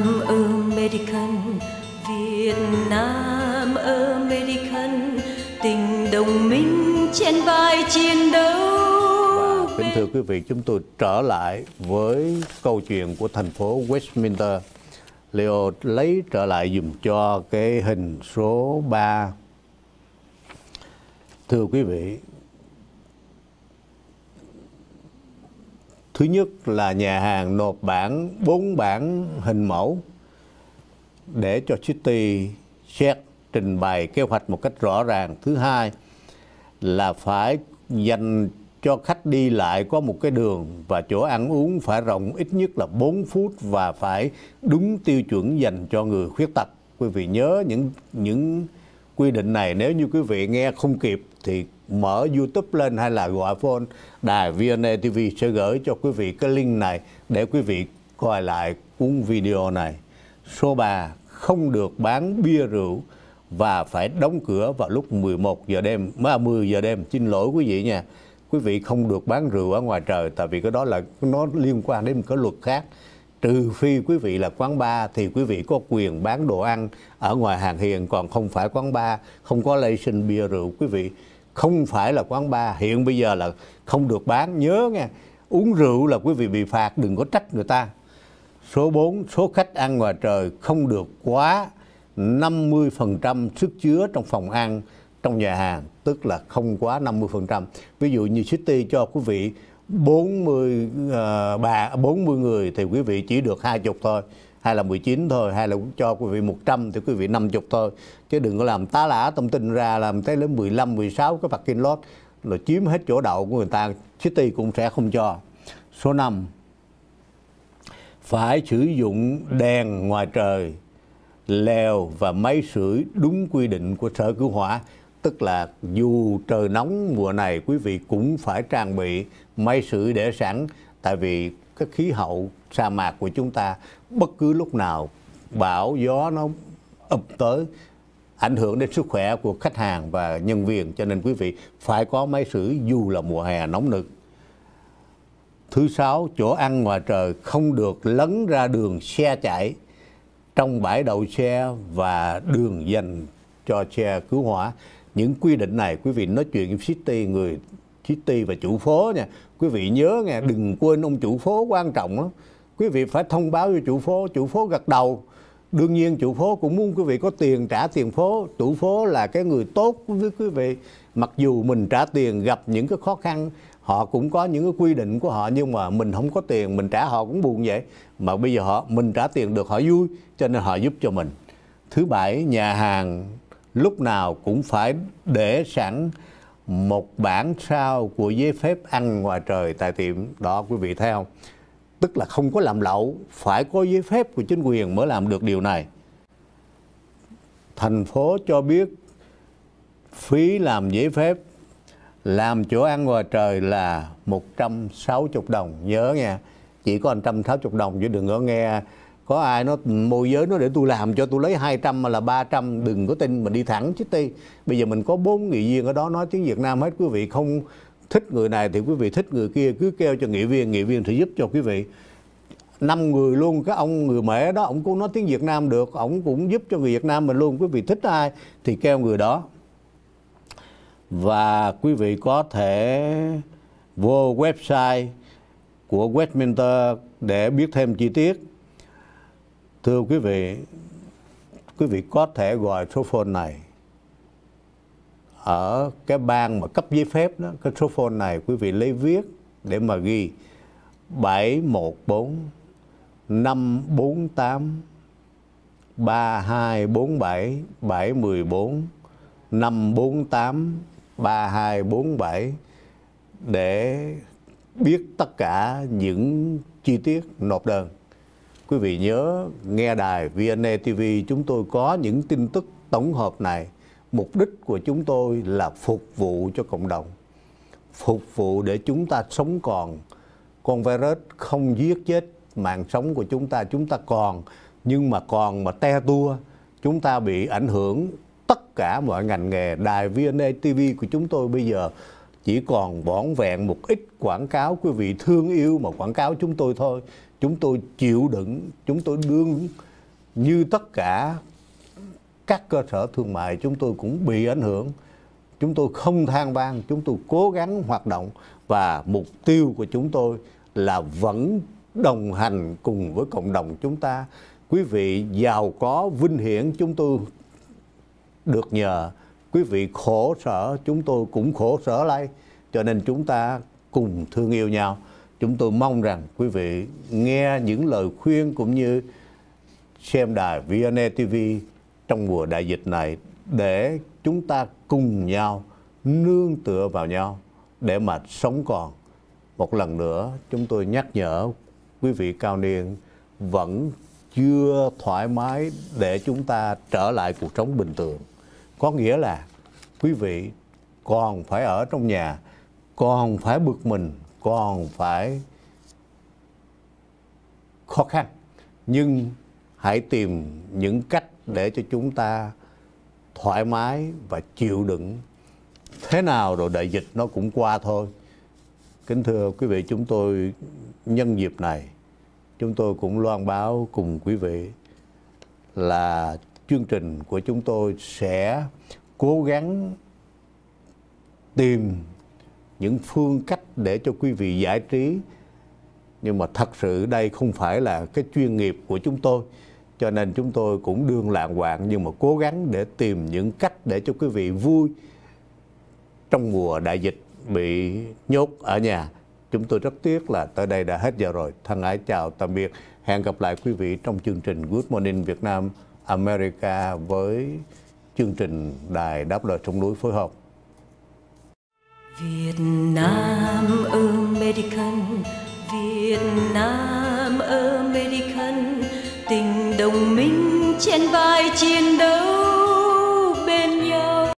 Nam American Việt Nam American tình đồng minh trên vai chiến đấu kính thưa quý vị, chúng tôi trở lại với câu chuyện của thành phố Westminster. Leo lấy trở lại dùm cho cái hình số 3. Thưa quý vị, Thứ nhất là nhà hàng nộp bản, bốn bản hình mẫu để cho City xét trình bày kế hoạch một cách rõ ràng. Thứ hai là phải dành cho khách đi lại có một cái đường và chỗ ăn uống phải rộng ít nhất là 4 phút và phải đúng tiêu chuẩn dành cho người khuyết tật. Quý vị nhớ những những quy định này nếu như quý vị nghe không kịp thì mở YouTube lên hay là gọi phone đài VNA TV sẽ gửi cho quý vị cái link này để quý vị coi lại cuốn video này. Số 3 không được bán bia rượu và phải đóng cửa vào lúc 11 giờ đêm, 10 giờ đêm. Xin lỗi quý vị nha. Quý vị không được bán rượu ở ngoài trời tại vì cái đó là nó liên quan đến một cái luật khác. Trừ phi quý vị là quán bar thì quý vị có quyền bán đồ ăn ở ngoài hàng hiền còn không phải quán bar, không có license bia rượu. Quý vị không phải là quán bar hiện bây giờ là không được bán. Nhớ nghe uống rượu là quý vị bị phạt đừng có trách người ta. Số 4 số khách ăn ngoài trời không được quá 50% sức chứa trong phòng ăn trong nhà hàng tức là không quá 50% ví dụ như City cho quý vị 40 uh, à, bà 40 người thì quý vị chỉ được hai chục thôi. Hay là 19 thôi hay là cho quý vị 100 thì quý vị 50 thôi. Chứ đừng có làm tá lả thông tin ra làm tới đến 15 16 cái parking lot là chiếm hết chỗ đậu của người ta City cũng sẽ không cho. Số 5 phải sử dụng đèn ngoài trời lèo và máy sưởi đúng quy định của sở cứu hỏa. Tức là dù trời nóng mùa này quý vị cũng phải trang bị máy sử để sẵn tại vì cái khí hậu sa mạc của chúng ta bất cứ lúc nào bão gió nó ập tới ảnh hưởng đến sức khỏe của khách hàng và nhân viên cho nên quý vị phải có máy sử dù là mùa hè nóng nực. Thứ sáu, chỗ ăn ngoài trời không được lấn ra đường xe chạy trong bãi đậu xe và đường dành cho xe cứu hỏa. Những quy định này quý vị nói chuyện với City người City và chủ phố nha. Quý vị nhớ nghe đừng quên ông chủ phố quan trọng đó quý vị phải thông báo cho chủ phố chủ phố gật đầu. Đương nhiên chủ phố cũng muốn quý vị có tiền trả tiền phố. Chủ phố là cái người tốt với quý vị. Mặc dù mình trả tiền gặp những cái khó khăn họ cũng có những cái quy định của họ nhưng mà mình không có tiền mình trả họ cũng buồn vậy. Mà bây giờ họ mình trả tiền được họ vui cho nên họ giúp cho mình. Thứ bảy nhà hàng lúc nào cũng phải để sẵn một bản sao của giấy phép ăn ngoài trời tại tiệm. Đó quý vị thấy không? Tức là không có làm lậu, phải có giấy phép của chính quyền mới làm được điều này. Thành phố cho biết phí làm giấy phép làm chỗ ăn ngoài trời là 160 đồng. Nhớ nha chỉ có 160 đồng chứ đừng có nghe có ai nó ừ, môi giới nó để tôi làm cho tôi lấy 200 mà là 300 đừng có tin mình đi thẳng chứ ti. Bây giờ mình có bốn nghị viên ở đó nói tiếng Việt Nam hết, quý vị không thích người này thì quý vị thích người kia, cứ kêu cho nghị viên nghị viên sẽ giúp cho quý vị. Năm người luôn, cái ông người mẹ đó, ông cũng nói tiếng Việt Nam được, ông cũng giúp cho người Việt Nam mình luôn, quý vị thích ai thì kêu người đó. Và quý vị có thể vô website của Westminster để biết thêm chi tiết thưa quý vị quý vị có thể gọi số phone này ở cái bang mà cấp giấy phép đó, cái số phone này quý vị lấy viết để mà ghi 714 548 3247 714 548 3247 để biết tất cả những chi tiết nộp đơn. Quý vị nhớ nghe đài VNA TV chúng tôi có những tin tức tổng hợp này. Mục đích của chúng tôi là phục vụ cho cộng đồng, phục vụ để chúng ta sống còn. Con virus không giết chết mạng sống của chúng ta chúng ta còn. Nhưng mà còn mà te tua, chúng ta bị ảnh hưởng tất cả mọi ngành nghề. Đài VNA TV của chúng tôi bây giờ chỉ còn vỏn vẹn một ít quảng cáo. Quý vị thương yêu mà quảng cáo chúng tôi thôi chúng tôi chịu đựng chúng tôi đương như tất cả các cơ sở thương mại chúng tôi cũng bị ảnh hưởng. Chúng tôi không than vang chúng tôi cố gắng hoạt động và mục tiêu của chúng tôi là vẫn đồng hành cùng với cộng đồng chúng ta. Quý vị giàu có vinh hiển chúng tôi được nhờ. Quý vị khổ sở chúng tôi cũng khổ sở lại, cho nên chúng ta cùng thương yêu nhau chúng tôi mong rằng quý vị nghe những lời khuyên cũng như xem đài VNA TV trong mùa đại dịch này để chúng ta cùng nhau nương tựa vào nhau để mà sống còn. Một lần nữa chúng tôi nhắc nhở quý vị cao niên vẫn chưa thoải mái để chúng ta trở lại cuộc sống bình thường. Có nghĩa là quý vị còn phải ở trong nhà, còn phải bực mình, còn phải khó khăn. Nhưng hãy tìm những cách để cho chúng ta thoải mái và chịu đựng thế nào rồi đại dịch nó cũng qua thôi kính thưa quý vị, chúng tôi nhân dịp này, chúng tôi cũng loan báo cùng quý vị là chương trình của chúng tôi sẽ cố gắng tìm những phương cách để cho quý vị giải trí. Nhưng mà thật sự đây không phải là cái chuyên nghiệp của chúng tôi, cho nên chúng tôi cũng đương lạng hoạn nhưng mà cố gắng để tìm những cách để cho quý vị vui. Trong mùa đại dịch bị nhốt ở nhà, chúng tôi rất tiếc là tới đây đã hết giờ rồi. Thân ái chào tạm biệt. Hẹn gặp lại quý vị trong chương trình Good Morning Việt Nam America với chương trình đài đáp lời sông núi phối hợp. Việt Nam American Việt Nam American tình đồng minh